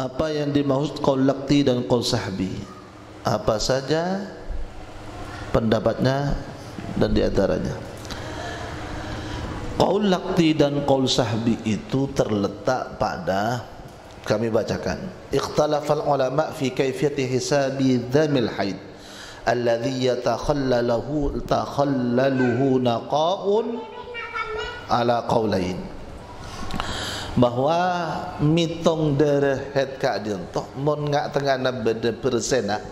apa yang dimaksud qaul laqti dan qaul sahbi? Apa saja pendapatnya dan diantaranya qaul laqti dan qaul sahbi itu terletak pada kami bacakan ikhtalafal ulama fi kaifiyati hisabi dhamil haid alladhi yatakhallaluhu takhallaluhu naqaun ala qaulain bahawa mitong dereh het ka din mon ngak tengah na bede persen nah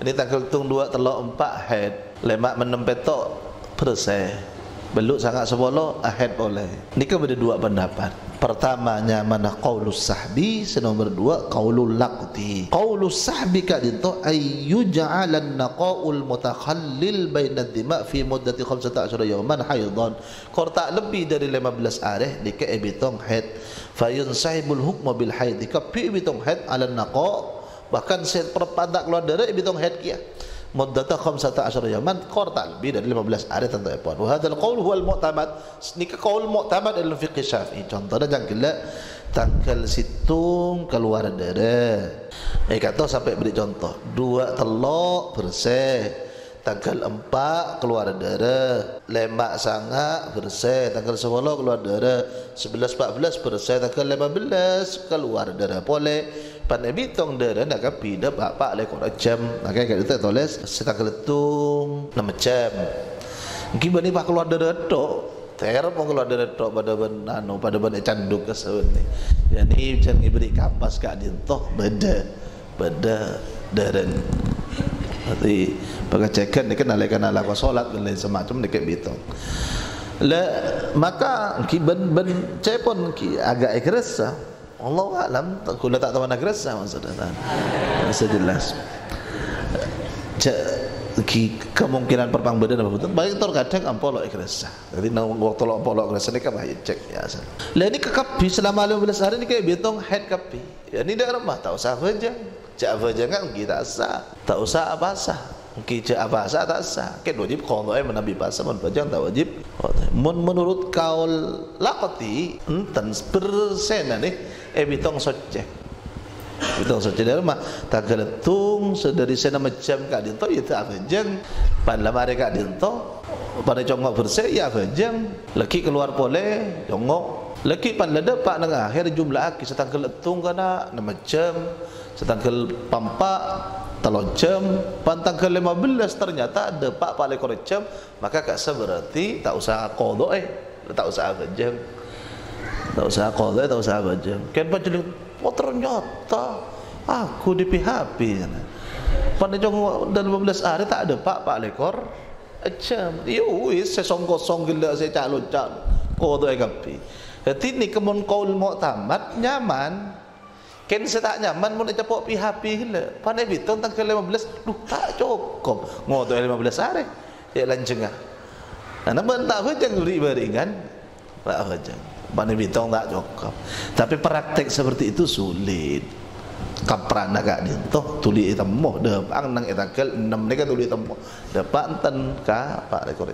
ini tanggal tung dua telok empat het lemak menem petok persen beluk sangat sebolo ahead boleh. Ini kan ada dua pendapat. Pertamanya mana qaulus sahbi senomor dua qaulul laqti. Qaulus sahbi ka dinto ay yuj'alan naqaul mutakhallil baina dima fi muddati 15 yawman haidan kor tak lebih dari 15 hari dike ebitong haid fayun sahibul hukm bil haid ka pi ebitong haid ala naqa bahkan set perpadak keluar darah ebitong haid kia muddata khamsata asyara yaman tak lebih dari 15 hari tentu puan wa hadzal qaul huwa al mu'tamad ni ka qaul mu'tamad dalam fiqh syafi'i contohnya jangan kala tanggal situng keluar darah eh kata sampai beri contoh dua telok bersih tanggal empat keluar darah lemak sangat bersih. Tanggal sepuluh keluar darah sebelas empat belas bersih. Tanggal lima belas keluar darah boleh. Pandai bitong darah nak kapi dah pak pak lekor jam. Makanya kat kita tulis setanggal letung enam jam. Bani pak keluar darah tok. Ter pun keluar darah tok pada ben anu pada ben canduk ke ni. Jadi macam ni beri kapas kat dia. Toh beda beda darah Nanti pengecekan ni kan alaikan ala kau solat dan lain semacam dekat bitong. Le maka ki ben ben cai pun ki agak ikhlas Allah alam kula tak tahu nak ikhlas maksudnya kan. Masa jelas. Cak ki kemungkinan perpang badan apa betul baik tor kadang ampol ikhlas. Jadi nang waktu lo ampol ikhlas ni kan baik cek biasa. Le ni kekapi selama 15 hari ni kayak bitong head kapi. Ya ni dah rumah tak usah kerja. Cak apa jangan kita sah. Tak usah apa sah. Kita apa sah tak sah. Kan wajib kalau eh menabi bahasa mun bajang tak wajib. Mun menurut kaul laqati enten persen ni eh bitong socek. Bitong socek dari rumah. Tak geletung sedari sana macam kak dinto ya tak lama hari kak dinto pada congok bersih ya bajang. Laki keluar boleh congok. Laki pan lada pak nang akhir jumlah aki setang geletung kana nama jam setanggal pampak jam pantang ke 15 ternyata ada pak paling korek jam maka kak berarti tak usah kodok eh. Tak usah apa jam. Tak usah kodok tak usah apa jam. Kan macam oh ternyata aku di PHP pada jong dan 15 hari tak ada pak pak lekor jam yo wis saya song kosong gila saya calon calon kodok eh kapi jadi ni kemun kaul muktamad nyaman Ken saya tak nyaman mau nak capok PHP gila. Pandai bitong tanggal 15, duh tak cukup. Ngotot 15 hari. Ya lanceng ah. Nah, namun tak hujang beri beringan. Tak hujang. Pandai bitong tak cukup. Tapi praktek seperti itu sulit. Kapran nak gak dia. Toh tulis itu moh. Dah nang itu kel enam ni kan tulis itu moh. Dah pantan ka pak rekor